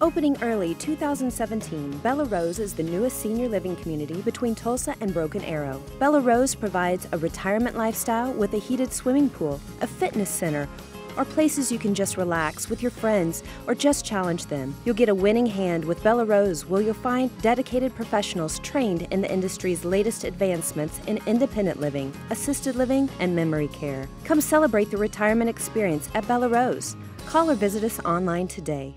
Opening early 2017, Bellarose is the newest senior living community between Tulsa and Broken Arrow. Bellarose provides a retirement lifestyle with a heated swimming pool, a fitness center, or places you can just relax with your friends or just challenge them. You'll get a winning hand with Bellarose, where you'll find dedicated professionals trained in the industry's latest advancements in independent living, assisted living, and memory care. Come celebrate the retirement experience at Bellarose. Call or visit us online today.